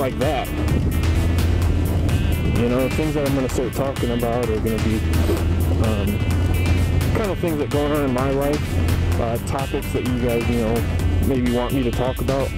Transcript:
like that. You know, things that I'm going to start talking about are going to be um, kind of things that go on in my life, uh, topics that you guys, you know, maybe want me to talk about.